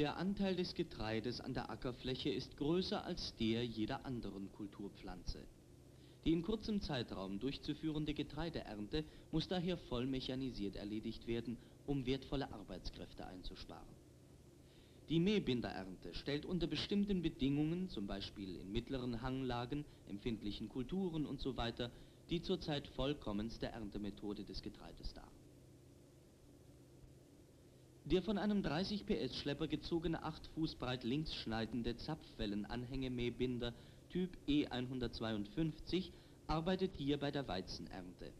Der Anteil des Getreides an der Ackerfläche ist größer als der jeder anderen Kulturpflanze. Die in kurzem Zeitraum durchzuführende Getreideernte muss daher voll mechanisiert erledigt werden, um wertvolle Arbeitskräfte einzusparen. Die Mähbinderernte stellt unter bestimmten Bedingungen, zum Beispiel in mittleren Hanglagen, empfindlichen Kulturen usw., die zurzeit vollkommenste Erntemethode des Getreides dar. Der von einem 30 PS Schlepper gezogene 8 Fuß breit linksschneidende Zapfwellenanhängemähbinder Typ E152 arbeitet hier bei der Weizenernte.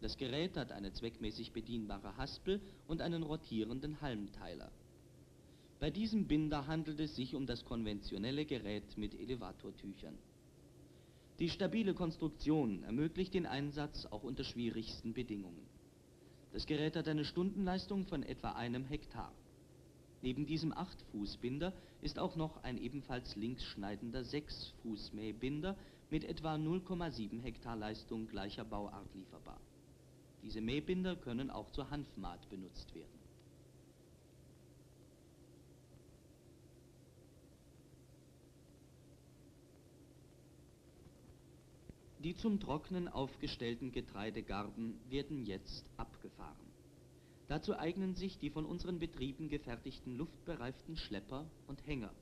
Das Gerät hat eine zweckmäßig bedienbare Haspel und einen rotierenden Halmteiler. Bei diesem Binder handelt es sich um das konventionelle Gerät mit Elevatortüchern. Die stabile Konstruktion ermöglicht den Einsatz auch unter schwierigsten Bedingungen. Das Gerät hat eine Stundenleistung von etwa einem Hektar. Neben diesem 8-Fuß-Binder ist auch noch ein ebenfalls links schneidender 6-Fuß-Mähbinder mit etwa 0,7 Hektar Leistung gleicher Bauart lieferbar. Diese Mähbinder können auch zur Hanfmaat benutzt werden. Die zum Trocknen aufgestellten Getreidegarben werden jetzt abgefahren. Dazu eignen sich die von unseren Betrieben gefertigten luftbereiften Schlepper und Hänger.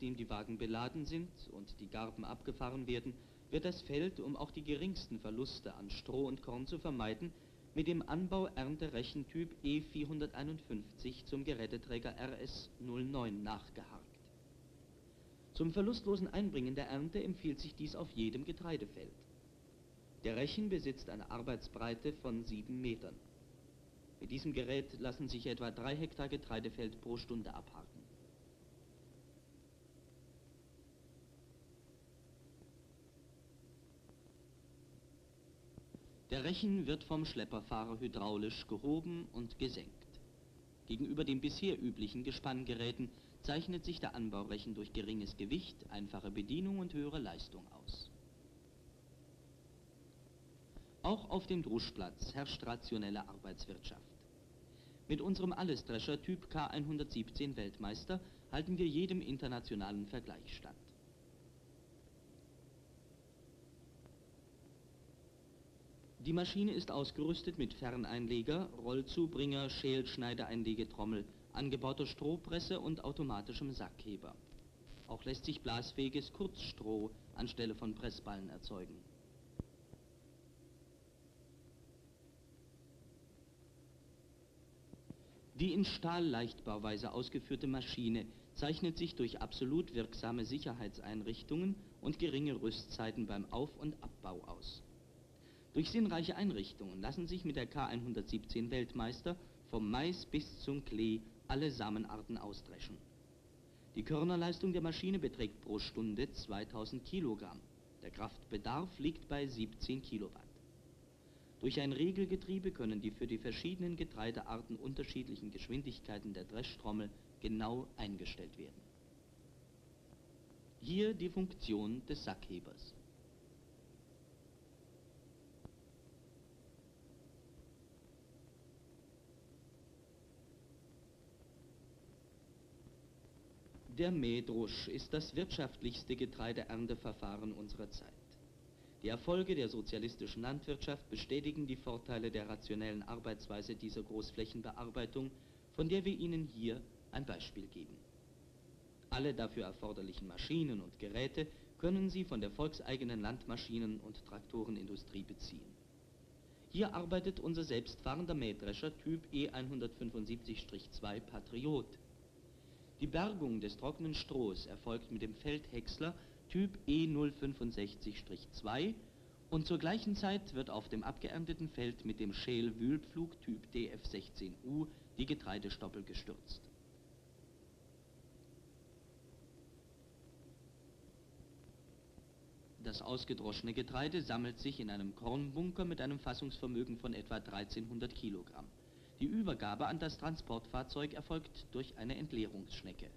Nachdem die Wagen beladen sind und die Garben abgefahren werden, wird das Feld, um auch die geringsten Verluste an Stroh und Korn zu vermeiden, mit dem Anbau-Ernte-Rechentyp E451 zum Geräteträger RS09 nachgeharkt. Zum verlustlosen Einbringen der Ernte empfiehlt sich dies auf jedem Getreidefeld. Der Rechen besitzt eine Arbeitsbreite von 7 Metern. Mit diesem Gerät lassen sich etwa 3 Hektar Getreidefeld pro Stunde abhaken. Der Rechen wird vom Schlepperfahrer hydraulisch gehoben und gesenkt. Gegenüber den bisher üblichen Gespanngeräten zeichnet sich der Anbaurechen durch geringes Gewicht, einfache Bedienung und höhere Leistung aus. Auch auf dem Druschplatz herrscht rationelle Arbeitswirtschaft. Mit unserem Allesdrescher Typ K117 Weltmeister halten wir jedem internationalen Vergleich stand. Die Maschine ist ausgerüstet mit Ferneinleger, Rollzubringer, Schälschneideeinlegetrommel, angebauter Strohpresse und automatischem Sackheber. Auch lässt sich blasfähiges Kurzstroh anstelle von Pressballen erzeugen. Die in Stahlleichtbauweise ausgeführte Maschine zeichnet sich durch absolut wirksame Sicherheitseinrichtungen und geringe Rüstzeiten beim Auf- und Abbau aus. Durch sinnreiche Einrichtungen lassen sich mit der K117 Weltmeister vom Mais bis zum Klee alle Samenarten ausdreschen. Die Körnerleistung der Maschine beträgt pro Stunde 2000 Kilogramm. Der Kraftbedarf liegt bei 17 Kilowatt. Durch ein Regelgetriebe können die für die verschiedenen Getreidearten unterschiedlichen Geschwindigkeiten der Dreschtrommel genau eingestellt werden. Hier die Funktion des Sackhebers. Der Mähdrusch ist das wirtschaftlichste Getreideernteverfahren unserer Zeit. Die Erfolge der sozialistischen Landwirtschaft bestätigen die Vorteile der rationellen Arbeitsweise dieser Großflächenbearbeitung, von der wir Ihnen hier ein Beispiel geben. Alle dafür erforderlichen Maschinen und Geräte können Sie von der volkseigenen Landmaschinen- und Traktorenindustrie beziehen. Hier arbeitet unser selbstfahrender Mähdrescher Typ E175-2 Patriot die Bergung des trockenen Strohs erfolgt mit dem Feldhäcksler Typ E065-2 und zur gleichen Zeit wird auf dem abgeernteten Feld mit dem Schälwühlpflug Typ DF16U die Getreidestoppel gestürzt. Das ausgedroschene Getreide sammelt sich in einem Kornbunker mit einem Fassungsvermögen von etwa 1300 Kilogramm. Die Übergabe an das Transportfahrzeug erfolgt durch eine Entleerungsschnecke.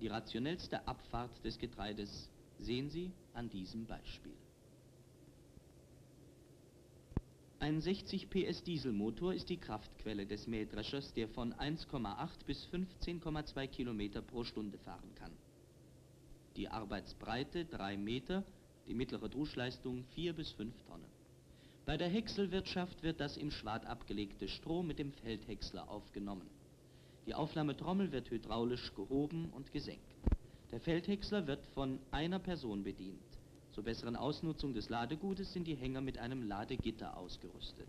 Die rationellste Abfahrt des Getreides sehen Sie an diesem Beispiel. Ein 60 PS Dieselmotor ist die Kraftquelle des Mähdreschers, der von 1,8 bis 15,2 Kilometer pro Stunde fahren kann. Die Arbeitsbreite 3 Meter, die mittlere Druschleistung 4 bis 5 Tonnen. Bei der Häckselwirtschaft wird das im Schwad abgelegte Stroh mit dem Feldhäcksler aufgenommen. Die Aufnahmetrommel wird hydraulisch gehoben und gesenkt. Der Feldhäcksler wird von einer Person bedient. Zur besseren Ausnutzung des Ladegutes sind die Hänger mit einem Ladegitter ausgerüstet.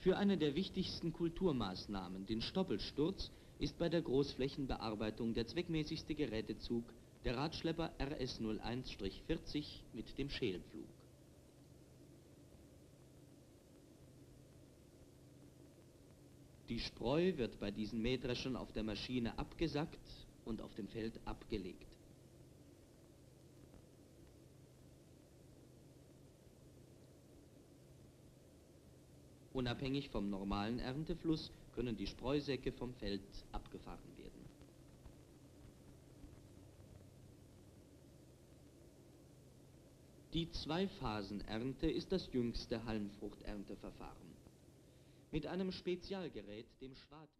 Für eine der wichtigsten Kulturmaßnahmen, den Stoppelsturz, ist bei der Großflächenbearbeitung der zweckmäßigste Gerätezug der Radschlepper RS-01-40 mit dem Schälpflug. Die Spreu wird bei diesen Mähdreschern auf der Maschine abgesackt und auf dem Feld abgelegt. Unabhängig vom normalen Erntefluss können die Streusäcke vom Feld abgefahren werden. Die Zweiphasenernte ist das jüngste Halmfruchternteverfahren. Mit einem Spezialgerät, dem Schwad